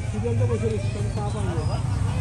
时间这么久，都八半夜了。